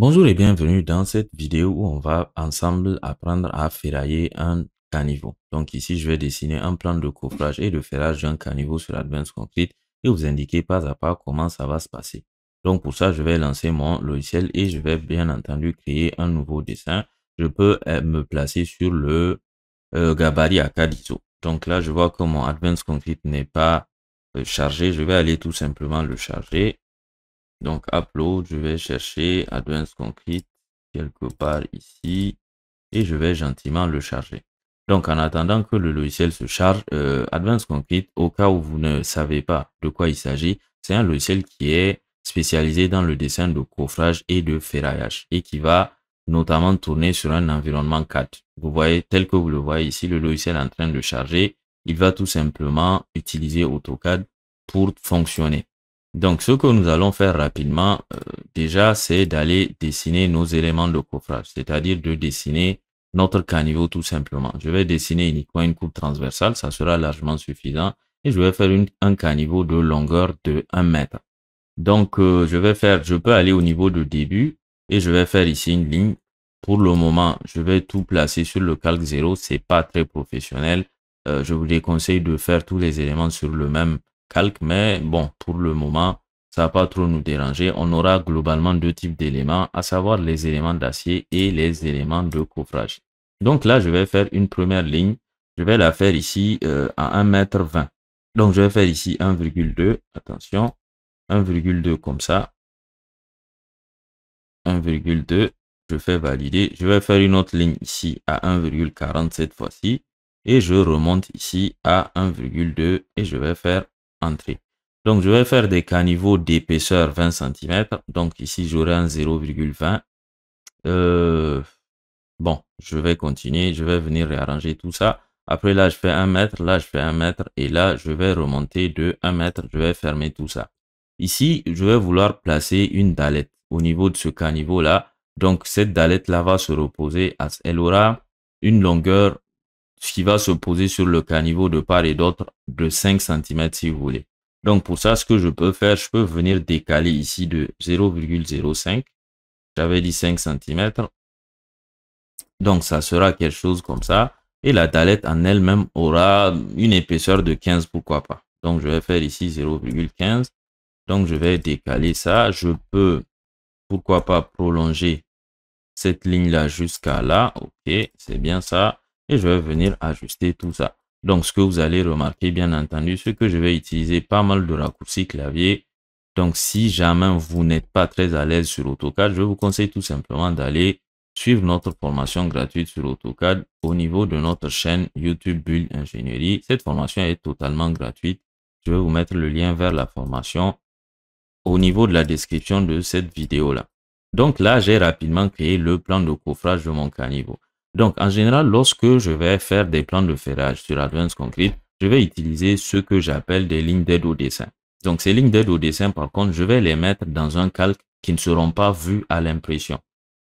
Bonjour et bienvenue dans cette vidéo où on va ensemble apprendre à ferrailler un caniveau. Donc ici, je vais dessiner un plan de coffrage et de ferrage d'un caniveau sur Advanced Concrete et vous indiquer pas à pas comment ça va se passer. Donc pour ça, je vais lancer mon logiciel et je vais bien entendu créer un nouveau dessin. Je peux euh, me placer sur le euh, gabarit ISO. Donc là, je vois que mon Advanced Concrete n'est pas euh, chargé. Je vais aller tout simplement le charger. Donc, upload, je vais chercher Advanced Concrete quelque part ici et je vais gentiment le charger. Donc, en attendant que le logiciel se charge, euh, Advanced Concrete, au cas où vous ne savez pas de quoi il s'agit, c'est un logiciel qui est spécialisé dans le dessin de coffrage et de ferraillage et qui va notamment tourner sur un environnement 4. Vous voyez, tel que vous le voyez ici, le logiciel est en train de charger. Il va tout simplement utiliser AutoCAD pour fonctionner. Donc, ce que nous allons faire rapidement, euh, déjà, c'est d'aller dessiner nos éléments de coffrage, c'est-à-dire de dessiner notre caniveau tout simplement. Je vais dessiner uniquement une coupe transversale, ça sera largement suffisant, et je vais faire un caniveau de longueur de 1 mètre. Donc, euh, je vais faire, je peux aller au niveau de début, et je vais faire ici une ligne. Pour le moment, je vais tout placer sur le calque 0, c'est pas très professionnel. Euh, je vous déconseille de faire tous les éléments sur le même calque, mais bon, pour le moment, ça va pas trop nous déranger. On aura globalement deux types d'éléments, à savoir les éléments d'acier et les éléments de coffrage. Donc là, je vais faire une première ligne. Je vais la faire ici euh, à 1m20. Donc, je vais faire ici 1,2. Attention, 1,2 comme ça. 1,2. Je fais valider. Je vais faire une autre ligne ici à 1,40 cette fois-ci. Et je remonte ici à 1,2 et je vais faire entrée. Donc, je vais faire des caniveaux d'épaisseur 20 cm. Donc, ici, j'aurai un 0,20. Euh, bon, je vais continuer. Je vais venir réarranger tout ça. Après, là, je fais 1 mètre. Là, je fais 1 mètre. Et là, je vais remonter de 1 mètre. Je vais fermer tout ça. Ici, je vais vouloir placer une dalette au niveau de ce caniveau-là. Donc, cette dalette-là va se reposer. À, elle aura une longueur qui va se poser sur le caniveau de part et d'autre de 5 cm si vous voulez. Donc pour ça, ce que je peux faire, je peux venir décaler ici de 0,05. J'avais dit 5 cm. Donc ça sera quelque chose comme ça. Et la dalette en elle-même aura une épaisseur de 15, pourquoi pas. Donc je vais faire ici 0,15. Donc je vais décaler ça. Je peux, pourquoi pas, prolonger cette ligne-là jusqu'à là. Ok, c'est bien ça et je vais venir ajuster tout ça. Donc, ce que vous allez remarquer, bien entendu, c'est que je vais utiliser pas mal de raccourcis clavier. Donc, si jamais vous n'êtes pas très à l'aise sur AutoCAD, je vous conseille tout simplement d'aller suivre notre formation gratuite sur AutoCAD au niveau de notre chaîne YouTube Build Ingénierie. Cette formation est totalement gratuite. Je vais vous mettre le lien vers la formation au niveau de la description de cette vidéo-là. Donc là, j'ai rapidement créé le plan de coffrage de mon caniveau. Donc, en général, lorsque je vais faire des plans de ferrage sur Advanced Concrete, je vais utiliser ce que j'appelle des lignes d'aide au dessin. Donc, ces lignes d'aide au dessin, par contre, je vais les mettre dans un calque qui ne seront pas vues à l'impression.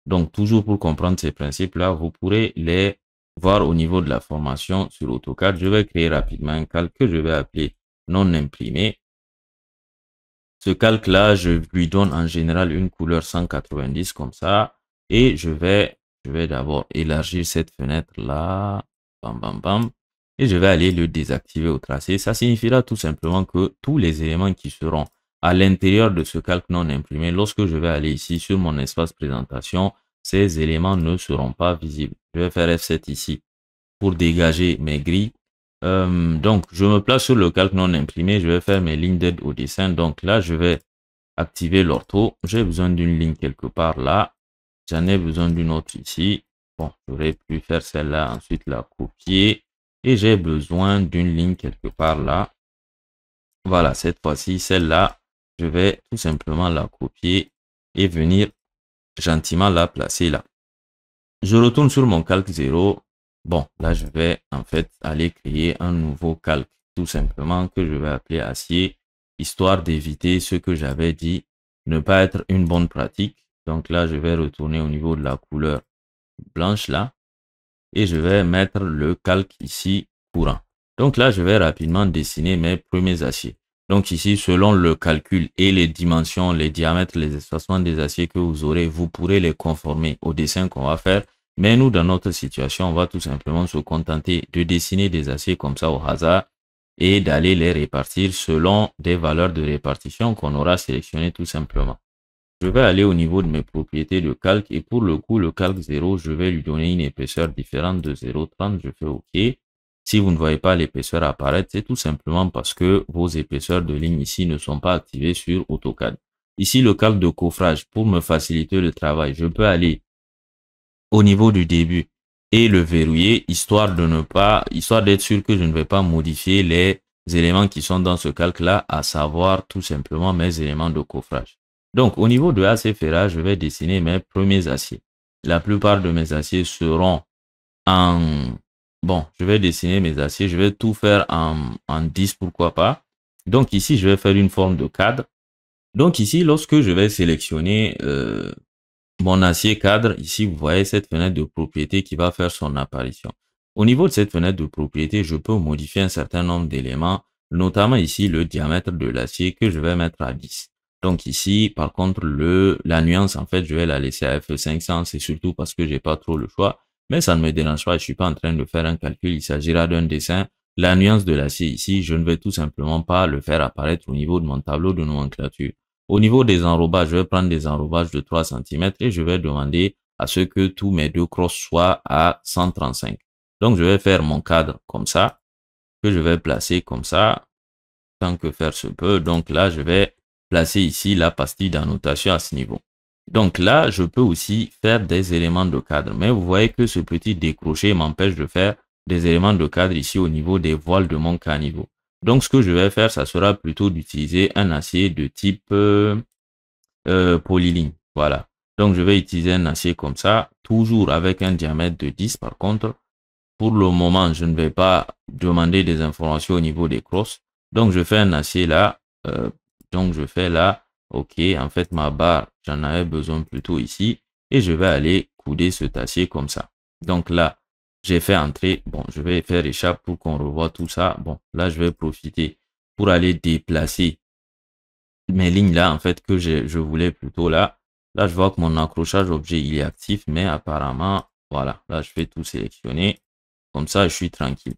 Donc, toujours pour comprendre ces principes-là, vous pourrez les voir au niveau de la formation sur AutoCAD. Je vais créer rapidement un calque que je vais appeler non imprimé. Ce calque-là, je lui donne en général une couleur 190 comme ça. Et je vais je vais d'abord élargir cette fenêtre-là. Bam, bam, bam. Et je vais aller le désactiver au tracé. Ça signifiera tout simplement que tous les éléments qui seront à l'intérieur de ce calque non imprimé, lorsque je vais aller ici sur mon espace présentation, ces éléments ne seront pas visibles. Je vais faire F7 ici pour dégager mes grilles. Euh, donc, je me place sur le calque non imprimé. Je vais faire mes lignes d'aide au dessin. Donc là, je vais activer l'ortho. J'ai besoin d'une ligne quelque part là. J'en ai besoin d'une autre ici. Bon, j'aurais pu faire celle-là, ensuite la copier. Et j'ai besoin d'une ligne quelque part là. Voilà, cette fois-ci, celle-là, je vais tout simplement la copier et venir gentiment la placer là. Je retourne sur mon calque 0. Bon, là, je vais en fait aller créer un nouveau calque, tout simplement, que je vais appeler acier, histoire d'éviter ce que j'avais dit, ne pas être une bonne pratique. Donc là, je vais retourner au niveau de la couleur blanche là. Et je vais mettre le calque ici courant. Donc là, je vais rapidement dessiner mes premiers aciers. Donc ici, selon le calcul et les dimensions, les diamètres, les espacements des aciers que vous aurez, vous pourrez les conformer au dessin qu'on va faire. Mais nous, dans notre situation, on va tout simplement se contenter de dessiner des aciers comme ça au hasard et d'aller les répartir selon des valeurs de répartition qu'on aura sélectionnées tout simplement. Je vais aller au niveau de mes propriétés de calque et pour le coup, le calque 0, je vais lui donner une épaisseur différente de 0,30. Je fais OK. Si vous ne voyez pas l'épaisseur apparaître, c'est tout simplement parce que vos épaisseurs de ligne ici ne sont pas activées sur AutoCAD. Ici, le calque de coffrage, pour me faciliter le travail, je peux aller au niveau du début et le verrouiller, histoire de ne pas, histoire d'être sûr que je ne vais pas modifier les éléments qui sont dans ce calque-là, à savoir tout simplement mes éléments de coffrage. Donc, au niveau de AC je vais dessiner mes premiers aciers. La plupart de mes aciers seront en... Bon, je vais dessiner mes aciers. Je vais tout faire en, en 10, pourquoi pas. Donc ici, je vais faire une forme de cadre. Donc ici, lorsque je vais sélectionner euh, mon acier cadre, ici, vous voyez cette fenêtre de propriété qui va faire son apparition. Au niveau de cette fenêtre de propriété, je peux modifier un certain nombre d'éléments, notamment ici le diamètre de l'acier que je vais mettre à 10. Donc ici, par contre, le, la nuance, en fait, je vais la laisser à F500. C'est surtout parce que j'ai pas trop le choix. Mais ça ne me dérange pas. Je suis pas en train de faire un calcul. Il s'agira d'un dessin. La nuance de l'acier ici, je ne vais tout simplement pas le faire apparaître au niveau de mon tableau de nomenclature. Au niveau des enrobages, je vais prendre des enrobages de 3 cm et je vais demander à ce que tous mes deux crosses soient à 135. Donc, je vais faire mon cadre comme ça, que je vais placer comme ça, tant que faire se peut. Donc là, je vais placer ici la pastille d'annotation à ce niveau. Donc là, je peux aussi faire des éléments de cadre. Mais vous voyez que ce petit décroché m'empêche de faire des éléments de cadre ici au niveau des voiles de mon caniveau. Donc ce que je vais faire, ça sera plutôt d'utiliser un acier de type euh, euh polyline. Voilà. Donc je vais utiliser un acier comme ça, toujours avec un diamètre de 10 par contre. Pour le moment, je ne vais pas demander des informations au niveau des crosses. Donc je fais un acier là, euh, donc, je fais là, OK, en fait, ma barre, j'en avais besoin plutôt ici. Et je vais aller couder ce acier comme ça. Donc là, j'ai fait entrer. Bon, je vais faire échappe pour qu'on revoie tout ça. Bon, là, je vais profiter pour aller déplacer mes lignes là, en fait, que je voulais plutôt là. Là, je vois que mon accrochage objet, il est actif, mais apparemment, voilà, là, je vais tout sélectionner. Comme ça, je suis tranquille.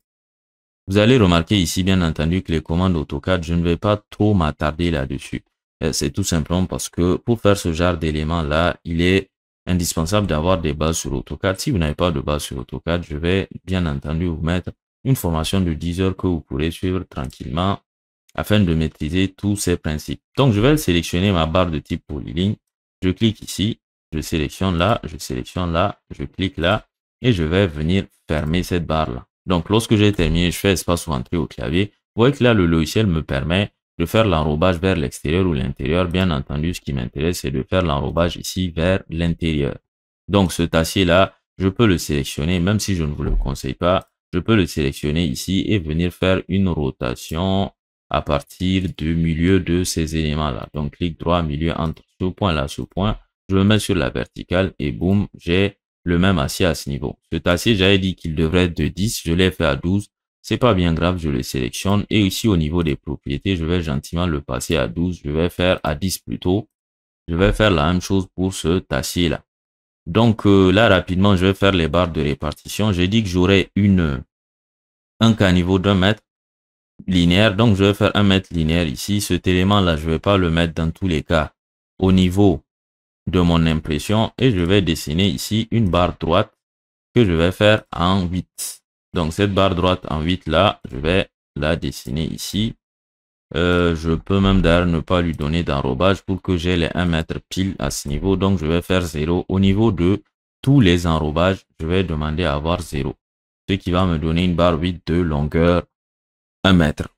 Vous allez remarquer ici, bien entendu, que les commandes AutoCAD, je ne vais pas trop m'attarder là-dessus. Euh, c'est tout simplement parce que pour faire ce genre d'éléments-là, il est indispensable d'avoir des bases sur AutoCAD. Si vous n'avez pas de base sur AutoCAD, je vais bien entendu vous mettre une formation de 10 heures que vous pourrez suivre tranquillement afin de maîtriser tous ces principes. Donc, je vais sélectionner ma barre de type polyline. Je clique ici, je sélectionne là, je sélectionne là, je clique là et je vais venir fermer cette barre-là. Donc, lorsque j'ai terminé, je fais espace ou entrée au clavier. Vous voyez que là, le logiciel me permet de faire l'enrobage vers l'extérieur ou l'intérieur. Bien entendu, ce qui m'intéresse, c'est de faire l'enrobage ici vers l'intérieur. Donc, ce acier-là, je peux le sélectionner, même si je ne vous le conseille pas. Je peux le sélectionner ici et venir faire une rotation à partir du milieu de ces éléments-là. Donc, clic droit, milieu entre ce point-là, ce point. Je le mets sur la verticale et boum, j'ai le même acier à ce niveau. Ce acier, j'avais dit qu'il devrait être de 10, je l'ai fait à 12. C'est pas bien grave, je le sélectionne. Et ici, au niveau des propriétés, je vais gentiment le passer à 12. Je vais faire à 10 plutôt. Je vais faire la même chose pour ce acier-là. Donc euh, là, rapidement, je vais faire les barres de répartition. J'ai dit que j'aurais une un caniveau d'un mètre linéaire. Donc, je vais faire un mètre linéaire ici. Cet élément-là, je vais pas le mettre dans tous les cas au niveau de mon impression et je vais dessiner ici une barre droite que je vais faire en 8. Donc cette barre droite en 8 là, je vais la dessiner ici. Euh, je peux même d'ailleurs ne pas lui donner d'enrobage pour que j'ai les 1 mètre pile à ce niveau. Donc je vais faire 0. Au niveau de tous les enrobages, je vais demander à avoir 0. Ce qui va me donner une barre 8 de longueur 1 mètre.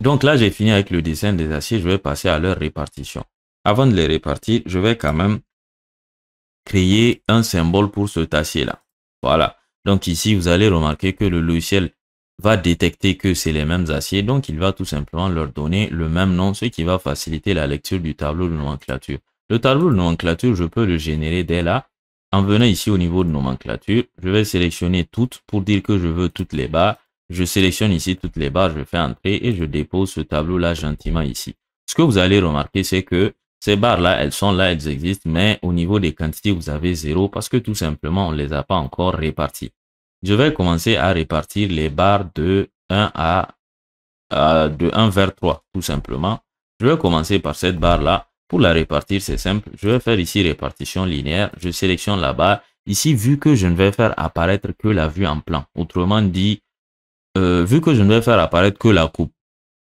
Donc là, j'ai fini avec le dessin des aciers. Je vais passer à leur répartition. Avant de les répartir, je vais quand même créer un symbole pour ce acier-là. Voilà. Donc ici, vous allez remarquer que le logiciel va détecter que c'est les mêmes aciers. Donc, il va tout simplement leur donner le même nom, ce qui va faciliter la lecture du tableau de nomenclature. Le tableau de nomenclature, je peux le générer dès là. En venant ici au niveau de nomenclature, je vais sélectionner toutes pour dire que je veux toutes les barres. Je sélectionne ici toutes les barres, je fais entrer et je dépose ce tableau-là gentiment ici. Ce que vous allez remarquer, c'est que ces barres-là, elles sont là, elles existent, mais au niveau des quantités, vous avez zéro parce que tout simplement, on ne les a pas encore réparties. Je vais commencer à répartir les barres de 1 à, de 1 vers 3, tout simplement. Je vais commencer par cette barre-là. Pour la répartir, c'est simple. Je vais faire ici répartition linéaire. Je sélectionne la barre. Ici, vu que je ne vais faire apparaître que la vue en plan. Autrement dit, euh, vu que je ne vais faire apparaître que la coupe.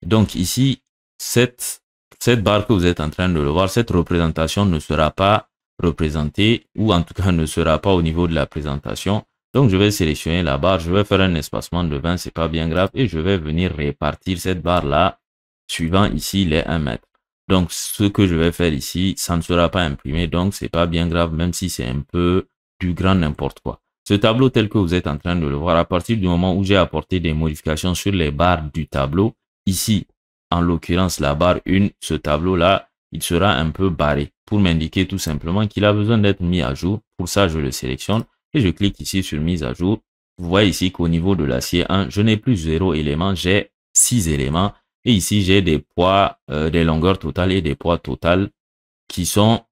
Donc ici, cette cette barre que vous êtes en train de le voir, cette représentation ne sera pas représentée ou en tout cas ne sera pas au niveau de la présentation. Donc je vais sélectionner la barre, je vais faire un espacement de 20, c'est pas bien grave et je vais venir répartir cette barre là suivant ici les 1 mètre. Donc ce que je vais faire ici, ça ne sera pas imprimé donc c'est pas bien grave même si c'est un peu du grand n'importe quoi. Ce tableau tel que vous êtes en train de le voir, à partir du moment où j'ai apporté des modifications sur les barres du tableau, ici en l'occurrence la barre 1, ce tableau-là, il sera un peu barré pour m'indiquer tout simplement qu'il a besoin d'être mis à jour. Pour ça, je le sélectionne et je clique ici sur mise à jour. Vous voyez ici qu'au niveau de l'acier 1, je n'ai plus 0 éléments, j'ai 6 éléments. Et ici, j'ai des poids, euh, des longueurs totales et des poids totales qui sont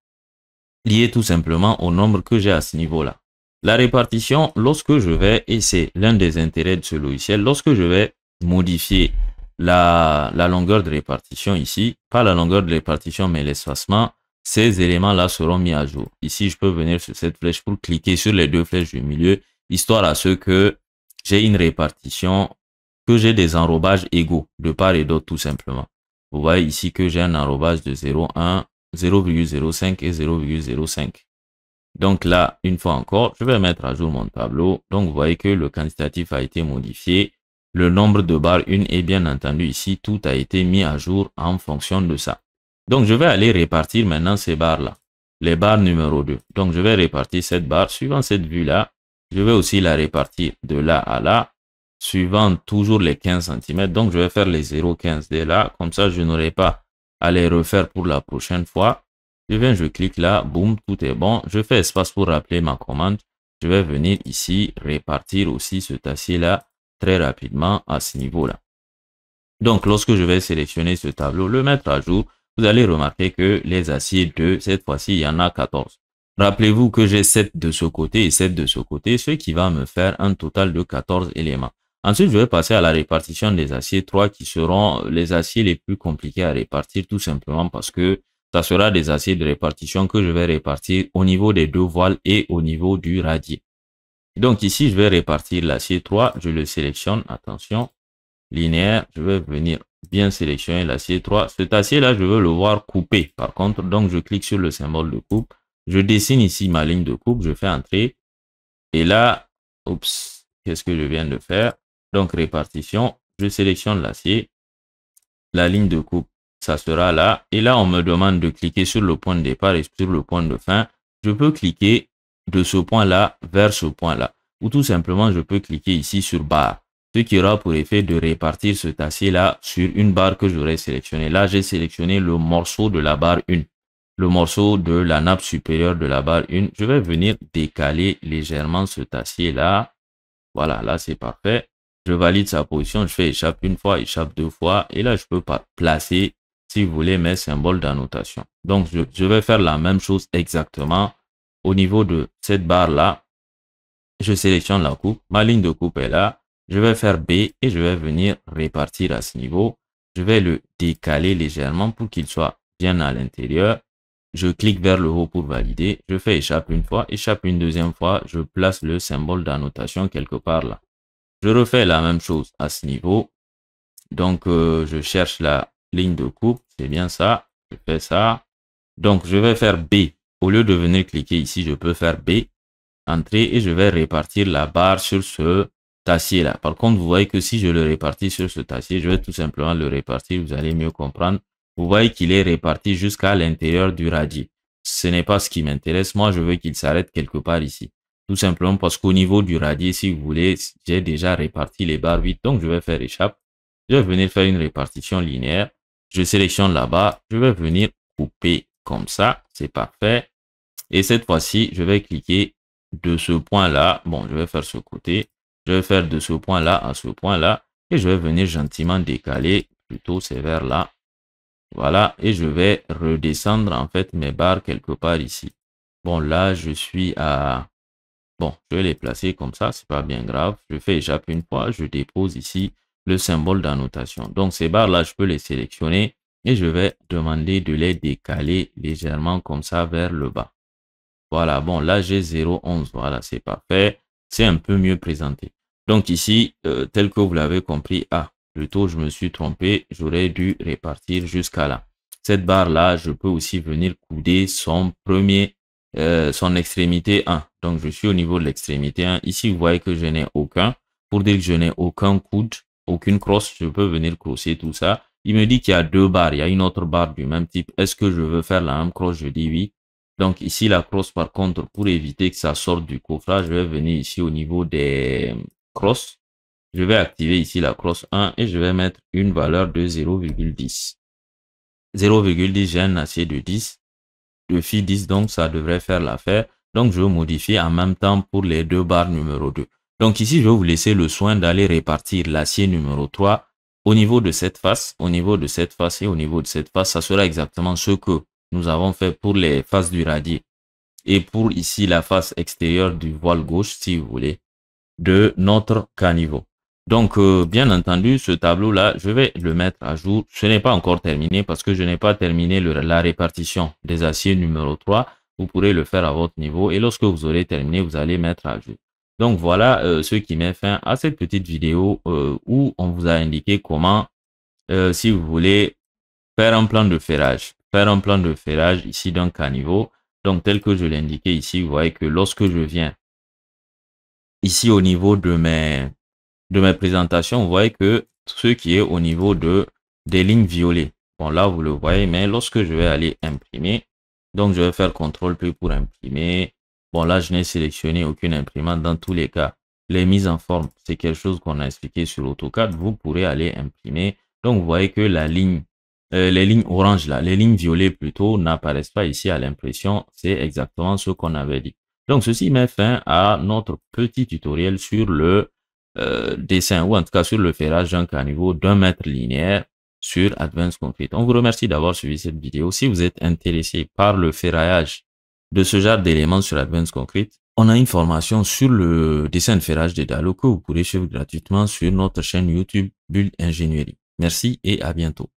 liés tout simplement au nombre que j'ai à ce niveau-là. La répartition, lorsque je vais, et c'est l'un des intérêts de ce logiciel, lorsque je vais modifier la, longueur de répartition ici, pas la longueur de répartition, mais l'espacement, ces éléments-là seront mis à jour. Ici, je peux venir sur cette flèche pour cliquer sur les deux flèches du milieu, histoire à ce que j'ai une répartition, que j'ai des enrobages égaux de part et d'autre tout simplement. Vous voyez ici que j'ai un enrobage de 0,1, 0,05 et 0,05. Donc là, une fois encore, je vais mettre à jour mon tableau. Donc vous voyez que le quantitatif a été modifié le nombre de barres 1 et bien entendu ici, tout a été mis à jour en fonction de ça. Donc, je vais aller répartir maintenant ces barres-là, les barres numéro 2. Donc, je vais répartir cette barre suivant cette vue-là. Je vais aussi la répartir de là à là, suivant toujours les 15 cm. Donc, je vais faire les 0,15 dès là. Comme ça, je n'aurai pas à les refaire pour la prochaine fois. Je viens, je clique là, boum, tout est bon. Je fais espace pour rappeler ma commande. Je vais venir ici répartir aussi ce acier-là très rapidement à ce niveau-là. Donc, lorsque je vais sélectionner ce tableau, le mettre à jour, vous allez remarquer que les aciers 2, cette fois-ci, il y en a 14. Rappelez-vous que j'ai 7 de ce côté et 7 de ce côté, ce qui va me faire un total de 14 éléments. Ensuite, je vais passer à la répartition des aciers 3 qui seront les aciers les plus compliqués à répartir tout simplement parce que ça sera des aciers de répartition que je vais répartir au niveau des deux voiles et au niveau du radier. Donc ici, je vais répartir l'acier 3. Je le sélectionne. Attention. Linéaire. Je vais venir bien sélectionner l'acier 3. Cet acier-là, je veux le voir coupé. Par contre, donc je clique sur le symbole de coupe. Je dessine ici ma ligne de coupe. Je fais entrer. Et là, oups, qu'est-ce que je viens de faire? Donc répartition. Je sélectionne l'acier. La ligne de coupe, ça sera là. Et là, on me demande de cliquer sur le point de départ et sur le point de fin. Je peux cliquer de ce point-là vers ce point-là. Ou tout simplement, je peux cliquer ici sur barre, ce qui aura pour effet de répartir ce acier-là sur une barre que j'aurais sélectionnée. Là, j'ai sélectionné le morceau de la barre 1, le morceau de la nappe supérieure de la barre 1. Je vais venir décaler légèrement ce acier-là. Voilà, là, c'est parfait. Je valide sa position, je fais échappe une fois, échappe deux fois. Et là, je peux placer, si vous voulez, mes symboles d'annotation. Donc, je, je vais faire la même chose exactement au niveau de cette barre-là, je sélectionne la coupe, ma ligne de coupe est là, je vais faire B et je vais venir répartir à ce niveau. Je vais le décaler légèrement pour qu'il soit bien à l'intérieur. Je clique vers le haut pour valider. Je fais échappe une fois, échappe une deuxième fois. Je place le symbole d'annotation quelque part là. Je refais la même chose à ce niveau. Donc, euh, je cherche la ligne de coupe. C'est bien ça. Je fais ça. Donc, je vais faire B au lieu de venir cliquer ici, je peux faire B, entrer et je vais répartir la barre sur ce tassier là. Par contre, vous voyez que si je le répartis sur ce tassier, je vais tout simplement le répartir, vous allez mieux comprendre. Vous voyez qu'il est réparti jusqu'à l'intérieur du radier. Ce n'est pas ce qui m'intéresse. Moi, je veux qu'il s'arrête quelque part ici. Tout simplement parce qu'au niveau du radier, si vous voulez, j'ai déjà réparti les barres vite. Donc, je vais faire échappe. Je vais venir faire une répartition linéaire. Je sélectionne la barre. Je vais venir couper comme ça, c'est parfait. Et cette fois-ci, je vais cliquer de ce point-là. Bon, je vais faire ce côté. Je vais faire de ce point-là à ce point-là et je vais venir gentiment décaler plutôt ces vers-là. Voilà, et je vais redescendre en fait mes barres quelque part ici. Bon, là, je suis à... Bon, je vais les placer comme ça, c'est pas bien grave. Je fais échappe une fois, je dépose ici le symbole d'annotation. Donc, ces barres-là, je peux les sélectionner et je vais demander de les décaler légèrement comme ça vers le bas. Voilà, bon, là, j'ai 0,11. Voilà, c'est parfait. C'est un peu mieux présenté. Donc ici, euh, tel que vous l'avez compris, ah, plutôt je me suis trompé, j'aurais dû répartir jusqu'à là. Cette barre-là, je peux aussi venir couder son premier, euh, son extrémité 1. Donc je suis au niveau de l'extrémité 1. Ici, vous voyez que je n'ai aucun. Pour dire que je n'ai aucun coude, aucune crosse, je peux venir crosser tout ça. Il me dit qu'il y a deux barres, il y a une autre barre du même type. Est-ce que je veux faire la même crosse Je dis oui. Donc ici, la crosse, par contre, pour éviter que ça sorte du coffrage, je vais venir ici au niveau des crosses. Je vais activer ici la crosse 1 et je vais mettre une valeur de 0,10. 0,10, j'ai un acier de 10. De fi 10, donc ça devrait faire l'affaire. Donc je vais modifier en même temps pour les deux barres numéro 2. Donc ici, je vais vous laisser le soin d'aller répartir l'acier numéro 3 au niveau de cette face, au niveau de cette face et au niveau de cette face. Ça sera exactement ce que nous avons fait pour les faces du radier et pour ici la face extérieure du voile gauche, si vous voulez, de notre caniveau. Donc, euh, bien entendu, ce tableau-là, je vais le mettre à jour. Ce n'est pas encore terminé parce que je n'ai pas terminé la répartition des aciers numéro 3. Vous pourrez le faire à votre niveau et lorsque vous aurez terminé, vous allez mettre à jour. Donc, voilà euh, ce qui met fin à cette petite vidéo euh, où on vous a indiqué comment, si vous voulez, faire un plan de ferrage. Faire un plan de ferrage ici d'un caniveau. Donc, tel que je l'ai indiqué ici, vous voyez que lorsque je viens ici au niveau de mes de mes présentations, vous voyez que ce qui est au niveau de des lignes violettes. Bon, là, vous le voyez, mais lorsque je vais aller imprimer, donc je vais faire CTRL P pour imprimer. Bon, là, je n'ai sélectionné aucune imprimante. Dans tous les cas, les mises en forme, c'est quelque chose qu'on a expliqué sur AutoCAD. Vous pourrez aller imprimer. Donc, vous voyez que la ligne, euh, les lignes oranges là, les lignes violettes plutôt n'apparaissent pas ici à l'impression. C'est exactement ce qu'on avait dit. Donc, ceci met fin à notre petit tutoriel sur le euh, dessin ou en tout cas sur le ferrage d'un caniveau d'un mètre linéaire sur Advanced Concrete. On vous remercie d'avoir suivi cette vidéo. Si vous êtes intéressé par le ferraillage de ce genre d'éléments sur Advanced Concrete, on a une formation sur le dessin de ferrage des dalles que vous pourrez suivre gratuitement sur notre chaîne YouTube Bulle Ingénierie. Merci et à bientôt.